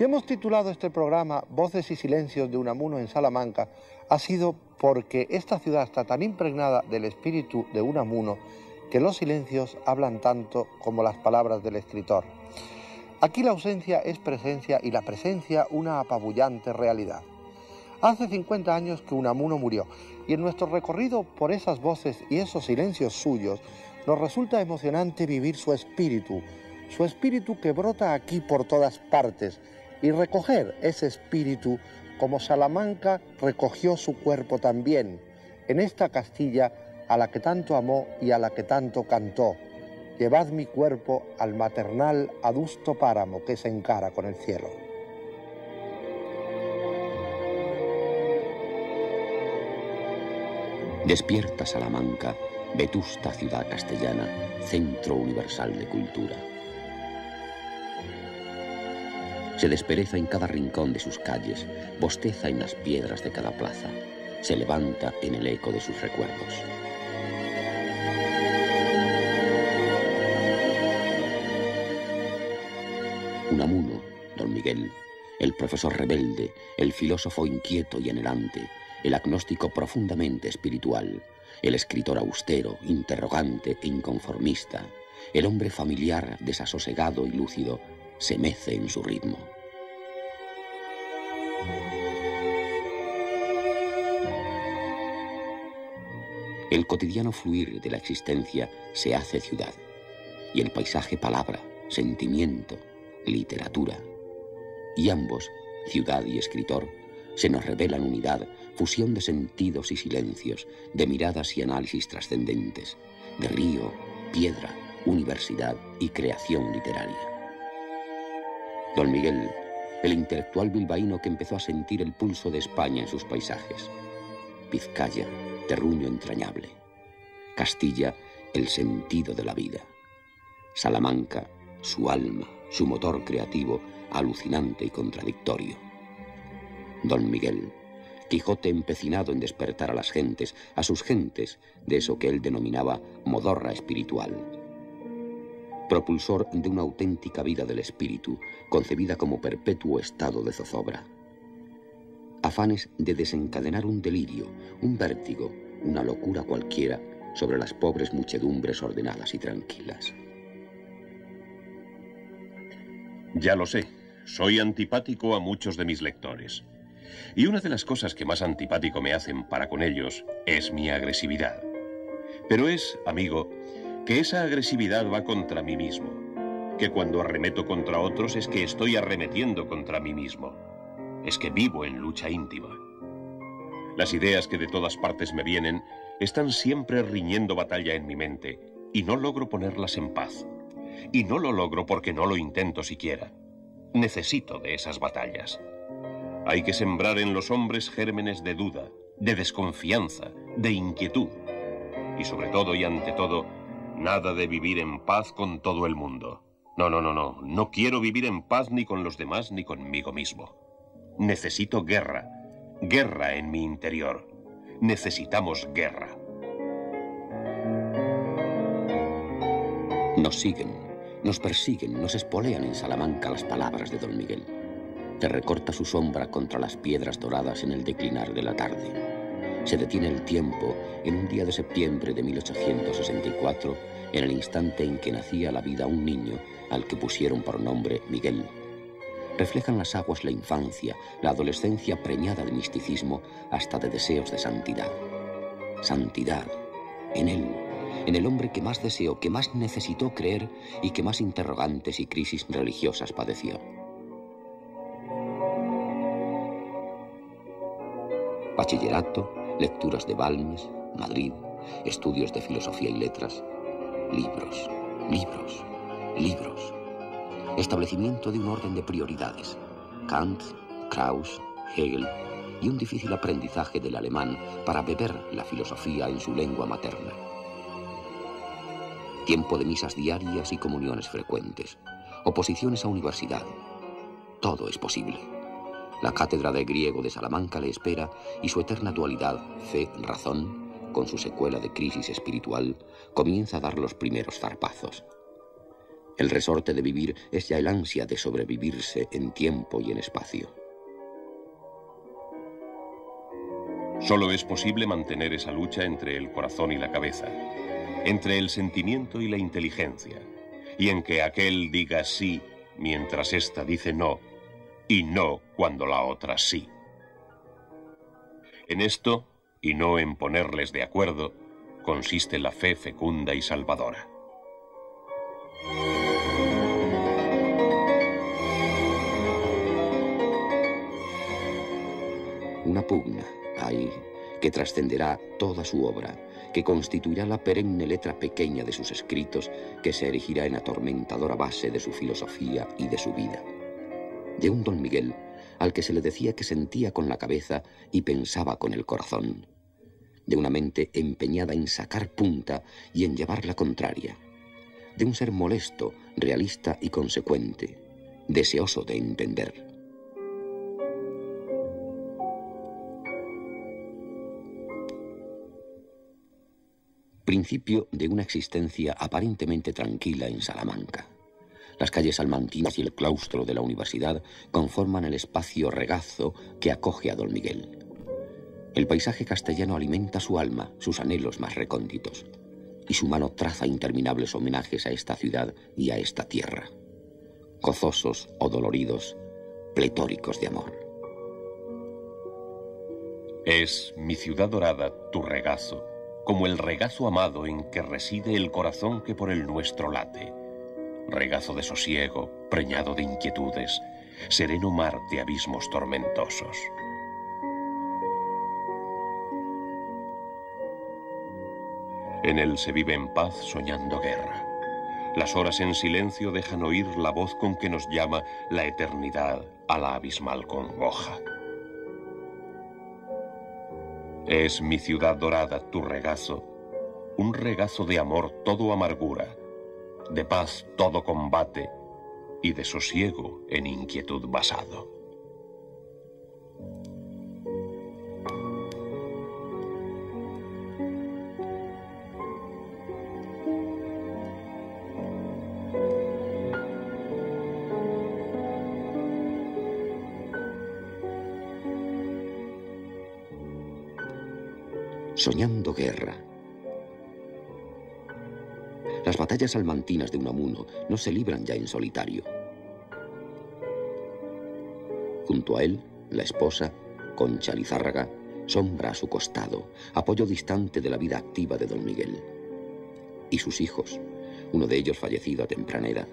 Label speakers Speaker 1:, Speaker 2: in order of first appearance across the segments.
Speaker 1: Si hemos titulado este programa Voces y Silencios de Unamuno en Salamanca, ha sido porque esta ciudad está tan impregnada del espíritu de Unamuno que los silencios hablan tanto como las palabras del escritor. Aquí la ausencia es presencia y la presencia una apabullante realidad. Hace 50 años que Unamuno murió y en nuestro recorrido por esas voces y esos silencios suyos nos resulta emocionante vivir su espíritu, su espíritu que brota aquí por todas partes y recoger ese espíritu como Salamanca recogió su cuerpo también, en esta Castilla a la que tanto amó y a la que tanto cantó. Llevad mi cuerpo al maternal adusto páramo que se encara con el cielo.
Speaker 2: Despierta Salamanca, vetusta ciudad castellana, centro universal de cultura. Se despereza en cada rincón de sus calles, bosteza en las piedras de cada plaza, se levanta en el eco de sus recuerdos. Unamuno, don Miguel, el profesor rebelde, el filósofo inquieto y anhelante, el agnóstico profundamente espiritual, el escritor austero, interrogante e inconformista, el hombre familiar, desasosegado y lúcido, se mece en su ritmo. El cotidiano fluir de la existencia se hace ciudad, y el paisaje palabra, sentimiento, literatura. Y ambos, ciudad y escritor, se nos revelan unidad, fusión de sentidos y silencios, de miradas y análisis trascendentes, de río, piedra, universidad y creación literaria. Don Miguel, el intelectual bilbaíno que empezó a sentir el pulso de España en sus paisajes. Vizcaya, terruño entrañable. Castilla, el sentido de la vida. Salamanca, su alma, su motor creativo, alucinante y contradictorio. Don Miguel, Quijote empecinado en despertar a las gentes, a sus gentes, de eso que él denominaba modorra espiritual propulsor de una auténtica vida del espíritu, concebida como perpetuo estado de zozobra. Afanes de desencadenar un delirio, un vértigo, una locura cualquiera sobre las pobres muchedumbres ordenadas y tranquilas.
Speaker 3: Ya lo sé, soy antipático a muchos de mis lectores. Y una de las cosas que más antipático me hacen para con ellos es mi agresividad. Pero es, amigo, que esa agresividad va contra mí mismo, que cuando arremeto contra otros es que estoy arremetiendo contra mí mismo, es que vivo en lucha íntima. Las ideas que de todas partes me vienen están siempre riñendo batalla en mi mente y no logro ponerlas en paz. Y no lo logro porque no lo intento siquiera. Necesito de esas batallas. Hay que sembrar en los hombres gérmenes de duda, de desconfianza, de inquietud. Y sobre todo y ante todo, Nada de vivir en paz con todo el mundo. No, no, no, no. No quiero vivir en paz ni con los demás ni conmigo mismo. Necesito guerra. Guerra en mi interior. Necesitamos guerra.
Speaker 2: Nos siguen, nos persiguen, nos espolean en Salamanca las palabras de don Miguel. Te recorta su sombra contra las piedras doradas en el declinar de la tarde. Se detiene el tiempo en un día de septiembre de 1864, en el instante en que nacía la vida un niño al que pusieron por nombre Miguel. Reflejan las aguas la infancia, la adolescencia preñada de misticismo hasta de deseos de santidad. Santidad, en él, en el hombre que más deseó, que más necesitó creer y que más interrogantes y crisis religiosas padeció. Bachillerato, lecturas de Balmes, Madrid, estudios de filosofía y letras, libros, libros, libros. Establecimiento de un orden de prioridades. Kant, Krauss, Hegel y un difícil aprendizaje del alemán para beber la filosofía en su lengua materna. Tiempo de misas diarias y comuniones frecuentes. Oposiciones a universidad. Todo es posible. La cátedra de griego de Salamanca le espera y su eterna dualidad, fe-razón, con su secuela de crisis espiritual, comienza a dar los primeros zarpazos. El resorte de vivir es ya el ansia de sobrevivirse en tiempo y en espacio.
Speaker 3: Solo es posible mantener esa lucha entre el corazón y la cabeza, entre el sentimiento y la inteligencia, y en que aquel diga sí mientras ésta dice no, y no cuando la otra sí. En esto, y no en ponerles de acuerdo, consiste la fe fecunda y salvadora.
Speaker 2: Una pugna, hay, que trascenderá toda su obra, que constituirá la perenne letra pequeña de sus escritos, que se erigirá en atormentadora base de su filosofía y de su vida. De un don Miguel al que se le decía que sentía con la cabeza y pensaba con el corazón, de una mente empeñada en sacar punta y en llevar la contraria, de un ser molesto, realista y consecuente, deseoso de entender. Principio de una existencia aparentemente tranquila en Salamanca. Las calles salmantinas y el claustro de la universidad conforman el espacio regazo que acoge a Don Miguel. El paisaje castellano alimenta su alma, sus anhelos más recónditos, y su mano traza interminables homenajes a esta ciudad y a esta tierra, gozosos o doloridos, pletóricos de amor.
Speaker 3: Es mi ciudad dorada tu regazo, como el regazo amado en que reside el corazón que por el nuestro late regazo de sosiego, preñado de inquietudes, sereno mar de abismos tormentosos. En él se vive en paz soñando guerra. Las horas en silencio dejan oír la voz con que nos llama la eternidad a la abismal congoja. Es mi ciudad dorada tu regazo, un regazo de amor todo amargura, de paz todo combate y de sosiego en inquietud basado.
Speaker 2: Soñando guerra batallas salmantinas de Unamuno no se libran ya en solitario. Junto a él, la esposa, Concha Lizárraga, sombra a su costado, apoyo distante de la vida activa de don Miguel. Y sus hijos, uno de ellos fallecido a temprana edad.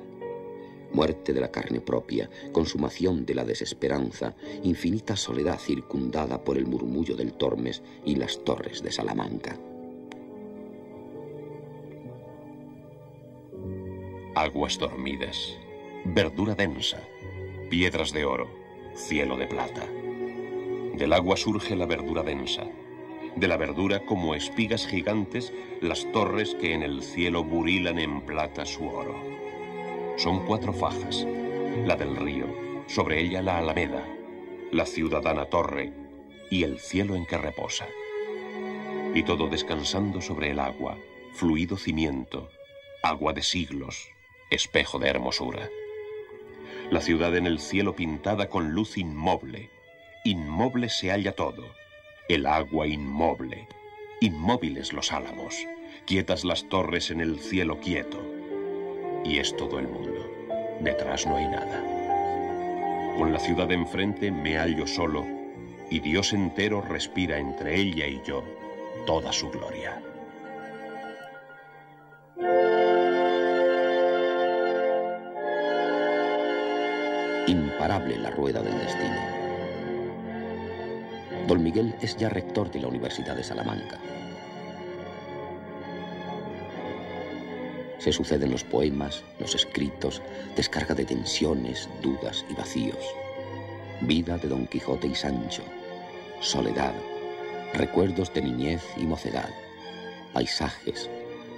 Speaker 2: Muerte de la carne propia, consumación de la desesperanza, infinita soledad circundada por el murmullo del Tormes y las torres de Salamanca.
Speaker 3: Aguas dormidas, verdura densa, piedras de oro, cielo de plata. Del agua surge la verdura densa, de la verdura como espigas gigantes las torres que en el cielo burilan en plata su oro. Son cuatro fajas, la del río, sobre ella la alameda, la ciudadana torre y el cielo en que reposa. Y todo descansando sobre el agua, fluido cimiento, agua de siglos, espejo de hermosura. La ciudad en el cielo pintada con luz inmoble. Inmoble se halla todo. El agua inmoble. Inmóviles los álamos. Quietas las torres en el cielo quieto. Y es todo el mundo. Detrás no hay nada. Con la ciudad enfrente me hallo solo y Dios entero respira entre ella y yo toda su gloria.
Speaker 2: Imparable la rueda del destino. Don Miguel es ya rector de la Universidad de Salamanca. Se suceden los poemas, los escritos, descarga de tensiones, dudas y vacíos. Vida de Don Quijote y Sancho, soledad, recuerdos de niñez y mocedad, paisajes,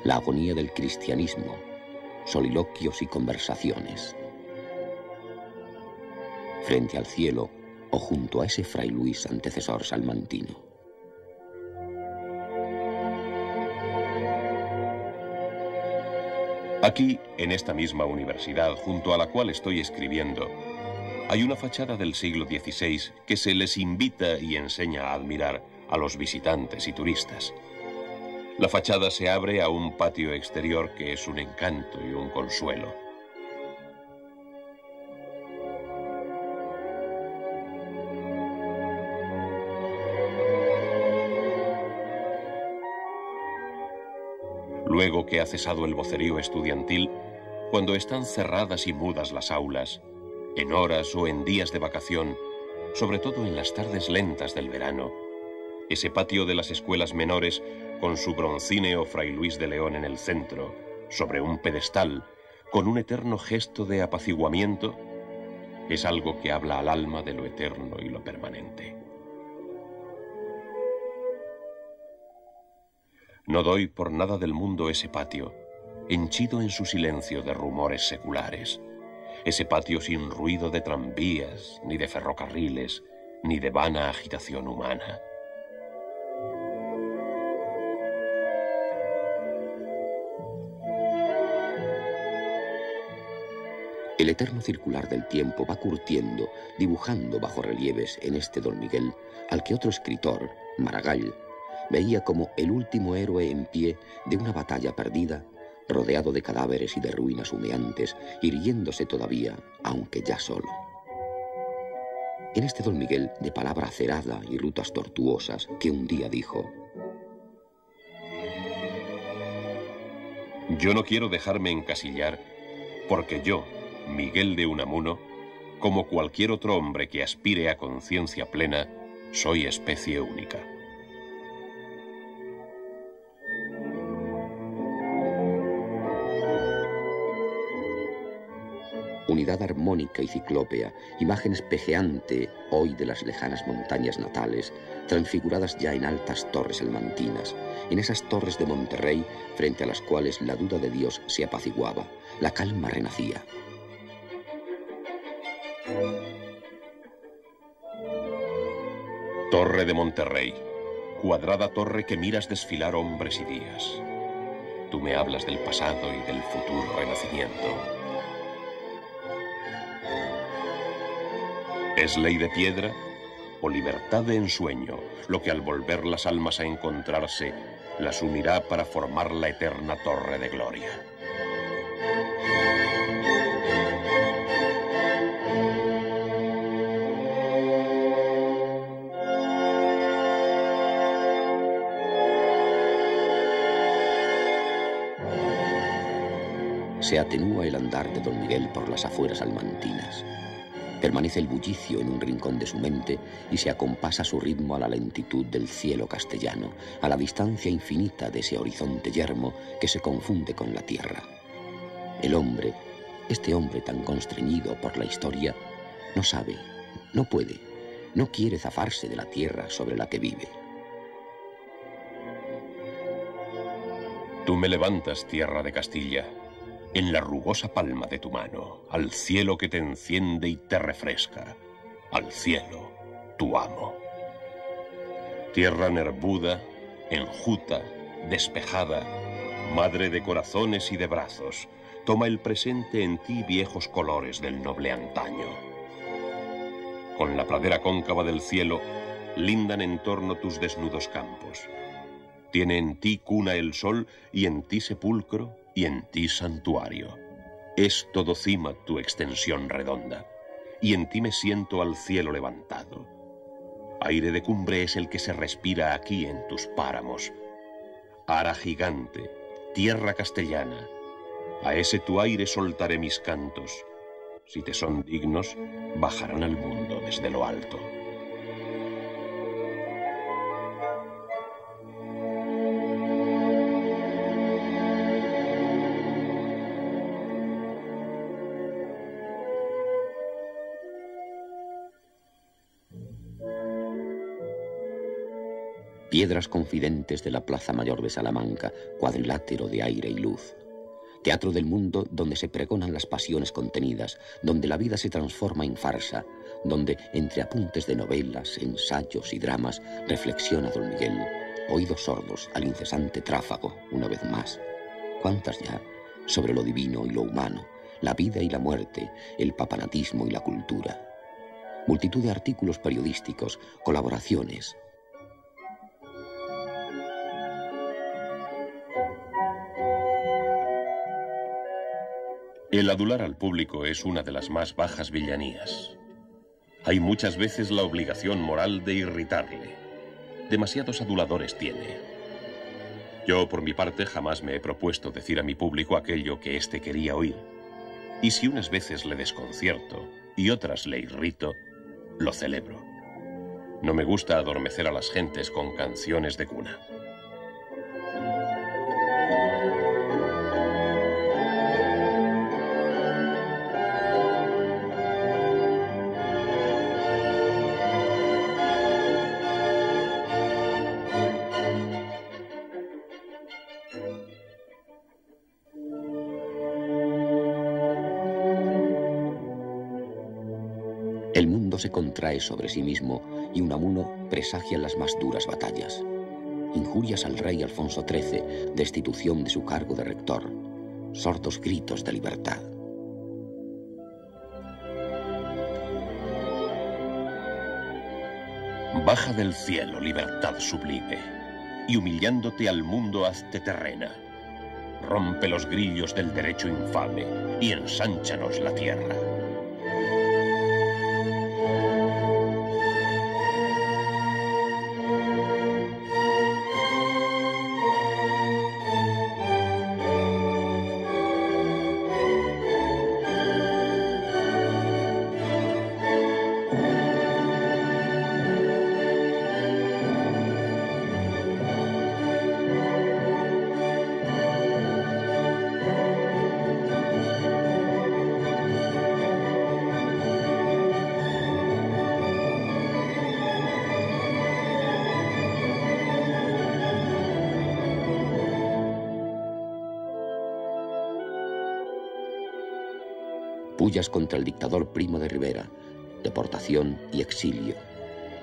Speaker 2: la agonía del cristianismo, soliloquios y conversaciones frente al cielo o junto a ese fray Luis antecesor salmantino.
Speaker 3: Aquí, en esta misma universidad, junto a la cual estoy escribiendo, hay una fachada del siglo XVI que se les invita y enseña a admirar a los visitantes y turistas. La fachada se abre a un patio exterior que es un encanto y un consuelo. Luego que ha cesado el vocerío estudiantil, cuando están cerradas y mudas las aulas, en horas o en días de vacación, sobre todo en las tardes lentas del verano, ese patio de las escuelas menores con su broncíneo Fray Luis de León en el centro, sobre un pedestal, con un eterno gesto de apaciguamiento, es algo que habla al alma de lo eterno y lo permanente. No doy por nada del mundo ese patio, henchido en su silencio de rumores seculares, ese patio sin ruido de tranvías, ni de ferrocarriles, ni de vana agitación humana.
Speaker 2: El eterno circular del tiempo va curtiendo, dibujando bajo relieves en este Don Miguel al que otro escritor, Maragall, veía como el último héroe en pie de una batalla perdida, rodeado de cadáveres y de ruinas humeantes, irguiéndose todavía, aunque ya solo. En este Don Miguel de palabra acerada y rutas tortuosas que un día dijo,
Speaker 3: Yo no quiero dejarme encasillar porque yo, Miguel de Unamuno, como cualquier otro hombre que aspire a conciencia plena, soy especie única.
Speaker 2: Unidad armónica y ciclópea, imagen espejeante hoy de las lejanas montañas natales, transfiguradas ya en altas torres almantinas, en esas torres de Monterrey frente a las cuales la duda de Dios se apaciguaba, la calma renacía.
Speaker 3: Torre de Monterrey, cuadrada torre que miras desfilar hombres y días. Tú me hablas del pasado y del futuro renacimiento. ¿Es ley de piedra o libertad de ensueño lo que al volver las almas a encontrarse las unirá para formar la eterna torre de gloria?
Speaker 2: Se atenúa el andar de don Miguel por las afueras almantinas. Permanece el bullicio en un rincón de su mente y se acompasa su ritmo a la lentitud del cielo castellano, a la distancia infinita de ese horizonte yermo que se confunde con la tierra. El hombre, este hombre tan constreñido por la historia, no sabe, no puede, no quiere zafarse de la tierra sobre la que vive.
Speaker 3: Tú me levantas, tierra de Castilla, en la rugosa palma de tu mano, al cielo que te enciende y te refresca, al cielo, tu amo. Tierra nervuda, enjuta, despejada, madre de corazones y de brazos, toma el presente en ti viejos colores del noble antaño. Con la pradera cóncava del cielo, lindan en torno tus desnudos campos. Tiene en ti cuna el sol y en ti sepulcro y en ti santuario. Es todo cima tu extensión redonda, y en ti me siento al cielo levantado. Aire de cumbre es el que se respira aquí en tus páramos. Ara gigante, tierra castellana, a ese tu aire soltaré mis cantos. Si te son dignos, bajarán al mundo desde lo alto.
Speaker 2: Piedras confidentes de la Plaza Mayor de Salamanca, cuadrilátero de aire y luz. Teatro del mundo donde se pregonan las pasiones contenidas, donde la vida se transforma en farsa, donde, entre apuntes de novelas, ensayos y dramas, reflexiona don Miguel, oídos sordos al incesante tráfago, una vez más. ¿Cuántas ya? sobre lo divino y lo humano, la vida y la muerte, el papanatismo y la cultura. Multitud de artículos periodísticos, colaboraciones.
Speaker 3: El adular al público es una de las más bajas villanías. Hay muchas veces la obligación moral de irritarle. Demasiados aduladores tiene. Yo, por mi parte, jamás me he propuesto decir a mi público aquello que éste quería oír. Y si unas veces le desconcierto y otras le irrito, lo celebro. No me gusta adormecer a las gentes con canciones de cuna.
Speaker 2: Se contrae sobre sí mismo y Unamuno presagia las más duras batallas. Injurias al rey Alfonso XIII, destitución de su cargo de rector, sordos gritos de libertad.
Speaker 3: Baja del cielo, libertad sublime, y humillándote al mundo hazte terrena. Rompe los grillos del derecho infame y ensánchanos la tierra.
Speaker 2: Contra el dictador Primo de Rivera, deportación y exilio.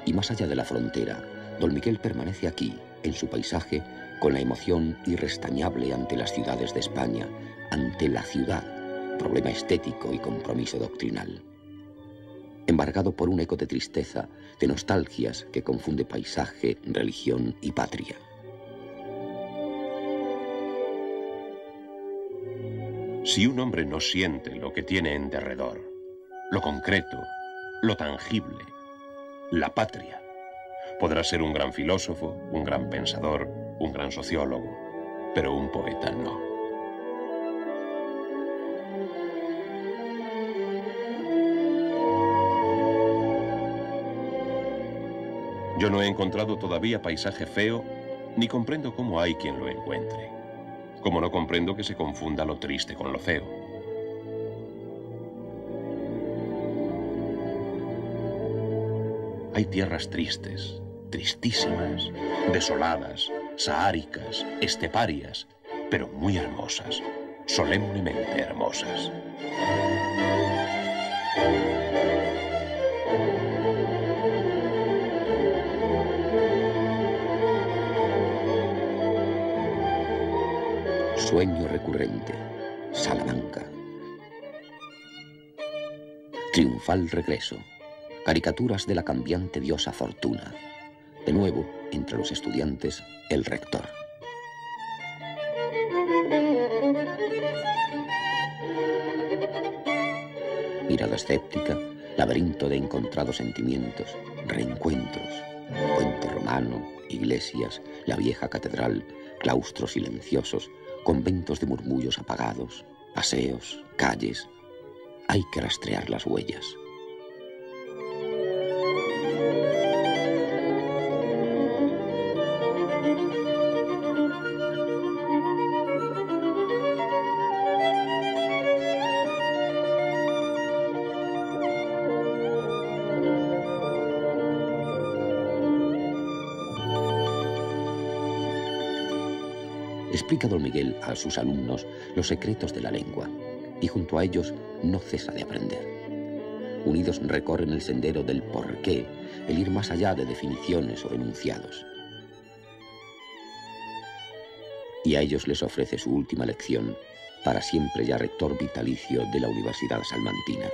Speaker 2: Y más allá de la frontera, don Miguel permanece aquí, en su paisaje, con la emoción irrestañable ante las ciudades de España, ante la ciudad, problema estético y compromiso doctrinal. Embargado por un eco de tristeza, de nostalgias que confunde paisaje, religión y patria.
Speaker 3: Si un hombre no siente lo que tiene en derredor, lo concreto, lo tangible, la patria, podrá ser un gran filósofo, un gran pensador, un gran sociólogo, pero un poeta no. Yo no he encontrado todavía paisaje feo, ni comprendo cómo hay quien lo encuentre como no comprendo que se confunda lo triste con lo feo. Hay tierras tristes, tristísimas, desoladas, saáricas, esteparias, pero muy hermosas, solemnemente hermosas.
Speaker 2: Sueño recurrente. Salamanca. Triunfal regreso. Caricaturas de la cambiante diosa Fortuna. De nuevo, entre los estudiantes, el rector. Mirada escéptica, laberinto de encontrados sentimientos, reencuentros, puente romano, iglesias, la vieja catedral, claustros silenciosos, conventos de murmullos apagados, paseos, calles. Hay que rastrear las huellas. Explica don Miguel a sus alumnos los secretos de la lengua y junto a ellos no cesa de aprender. Unidos recorren el sendero del por qué, el ir más allá de definiciones o enunciados. Y a ellos les ofrece su última lección, para siempre ya rector vitalicio de la Universidad Salmantina.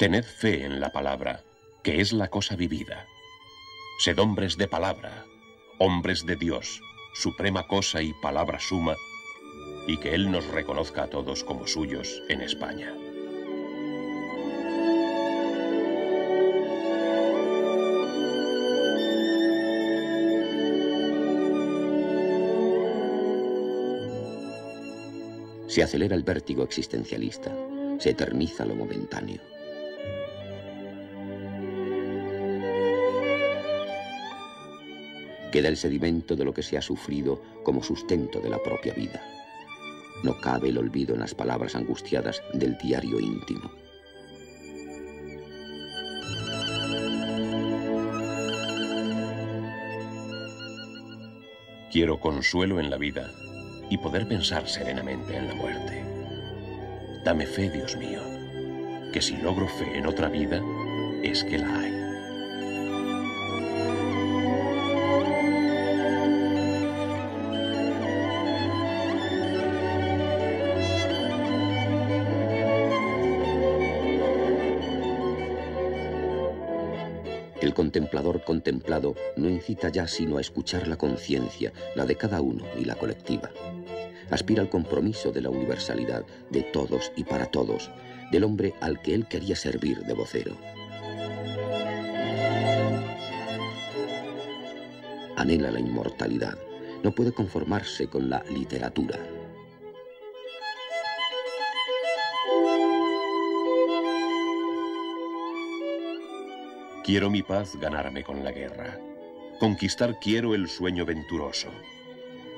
Speaker 3: Tened fe en la palabra, que es la cosa vivida. Sed hombres de palabra, hombres de Dios, suprema cosa y palabra suma, y que Él nos reconozca a todos como suyos en España.
Speaker 2: Se acelera el vértigo existencialista, se eterniza lo momentáneo. Queda el sedimento de lo que se ha sufrido como sustento de la propia vida. No cabe el olvido en las palabras angustiadas del diario íntimo.
Speaker 3: Quiero consuelo en la vida y poder pensar serenamente en la muerte. Dame fe, Dios mío, que si logro fe en otra vida, es que la hay.
Speaker 2: Contemplado no incita ya sino a escuchar la conciencia, la de cada uno y la colectiva. Aspira al compromiso de la universalidad, de todos y para todos, del hombre al que él quería servir de vocero. Anhela la inmortalidad, no puede conformarse con la literatura.
Speaker 3: Quiero mi paz ganarme con la guerra. Conquistar quiero el sueño venturoso.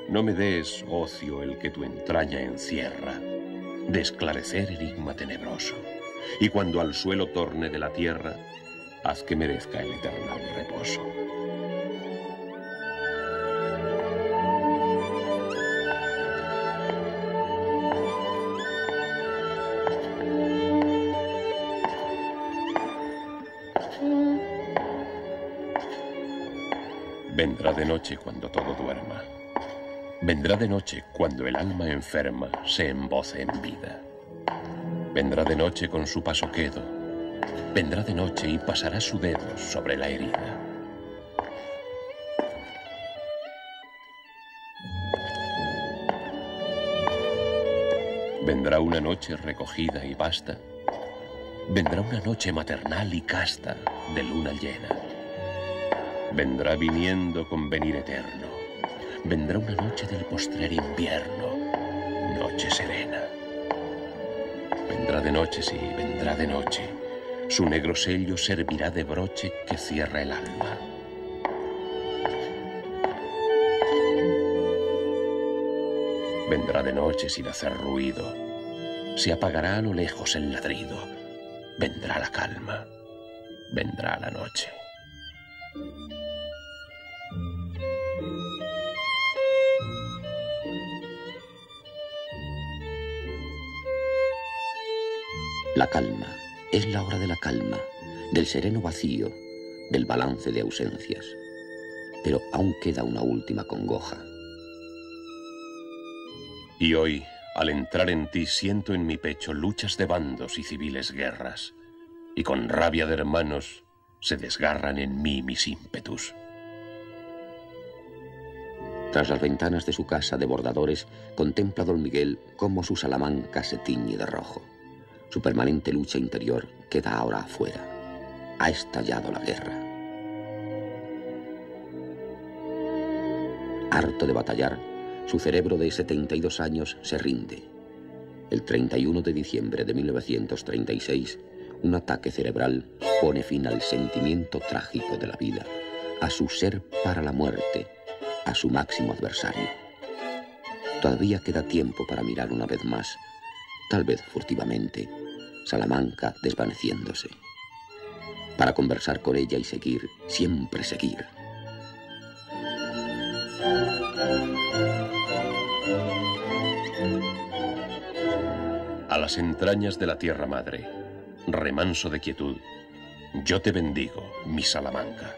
Speaker 3: No me des ocio el que tu entraña encierra, de esclarecer enigma tenebroso. Y cuando al suelo torne de la tierra, haz que merezca el eternal reposo. De noche cuando todo duerma. Vendrá de noche cuando el alma enferma se emboce en vida. Vendrá de noche con su paso quedo. Vendrá de noche y pasará su dedo sobre la herida. Vendrá una noche recogida y basta. Vendrá una noche maternal y casta de luna llena. Vendrá viniendo con venir eterno. Vendrá una noche del postrer invierno, noche serena. Vendrá de noche, sí, vendrá de noche. Su negro sello servirá de broche que cierra el alma. Vendrá de noche sin hacer ruido. Se apagará a lo lejos el ladrido. Vendrá la calma. Vendrá la noche.
Speaker 2: La calma es la hora de la calma, del sereno vacío, del balance de ausencias. Pero aún queda una última congoja.
Speaker 3: Y hoy, al entrar en ti, siento en mi pecho luchas de bandos y civiles guerras, y con rabia de hermanos se desgarran en mí mis ímpetus.
Speaker 2: Tras las ventanas de su casa de bordadores, contempla don Miguel cómo su salamanca se tiñe de rojo. Su permanente lucha interior queda ahora afuera. Ha estallado la guerra. Harto de batallar, su cerebro de 72 años se rinde. El 31 de diciembre de 1936, un ataque cerebral pone fin al sentimiento trágico de la vida, a su ser para la muerte, a su máximo adversario. Todavía queda tiempo para mirar una vez más, tal vez furtivamente, Salamanca desvaneciéndose. Para conversar con ella y seguir, siempre seguir.
Speaker 3: A las entrañas de la tierra madre, remanso de quietud, yo te bendigo, mi Salamanca.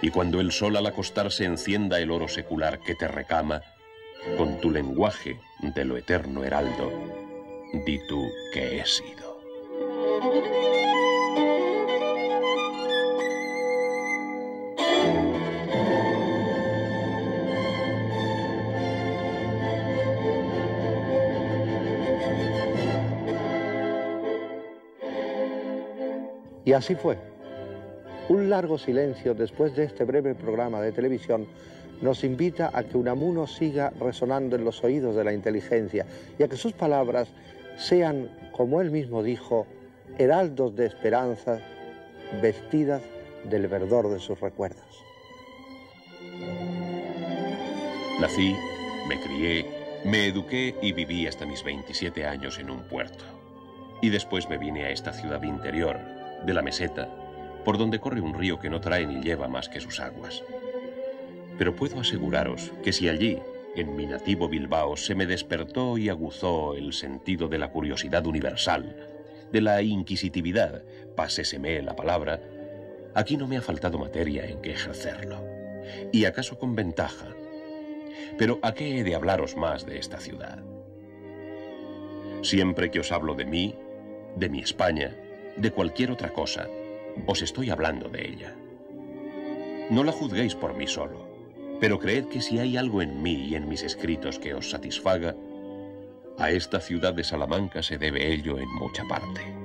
Speaker 3: Y cuando el sol al acostarse encienda el oro secular que te recama, con tu lenguaje de lo eterno heraldo, di tú que he sido.
Speaker 1: Y así fue. Un largo silencio después de este breve programa de televisión nos invita a que Unamuno siga resonando en los oídos de la inteligencia y a que sus palabras sean, como él mismo dijo, heraldos de esperanza vestidas del verdor de sus recuerdos.
Speaker 3: Nací, me crié, me eduqué y viví hasta mis 27 años en un puerto. Y después me vine a esta ciudad interior, de la meseta, por donde corre un río que no trae ni lleva más que sus aguas. Pero puedo aseguraros que si allí, en mi nativo Bilbao, se me despertó y aguzó el sentido de la curiosidad universal, de la inquisitividad, páseseme la palabra, aquí no me ha faltado materia en que ejercerlo. Y acaso con ventaja. Pero ¿a qué he de hablaros más de esta ciudad? Siempre que os hablo de mí, de mi España, de cualquier otra cosa, os estoy hablando de ella. No la juzguéis por mí solo, pero creed que si hay algo en mí y en mis escritos que os satisfaga, a esta ciudad de Salamanca se debe ello en mucha parte.